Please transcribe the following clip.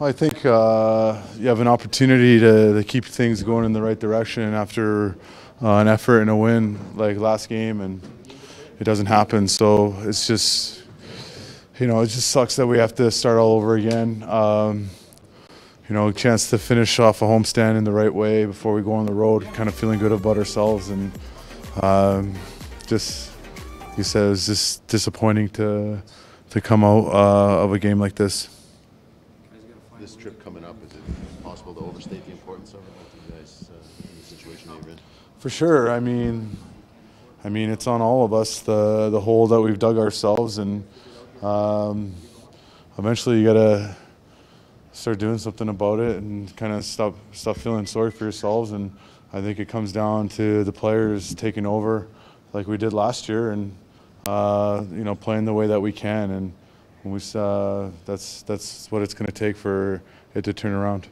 I think uh, you have an opportunity to, to, keep things going in the right direction after uh, an effort and a win like last game, and it doesn't happen. So it's just, you know, it just sucks that we have to start all over again. Um, you know, a chance to finish off a homestand in the right way before we go on the road, kind of feeling good about ourselves, and um, just, he said, it's just disappointing to to come out uh, of a game like this this trip coming up, is it possible to overstate the importance of it you guys uh, in the situation you're in? For sure. I mean, I mean, it's on all of us the the hole that we've dug ourselves, and um, eventually you gotta start doing something about it and kind of stop stop feeling sorry for yourselves. And I think it comes down to the players taking over, like we did last year, and uh, you know, playing the way that we can and we, uh, that's, that's what it's going to take for it to turn around.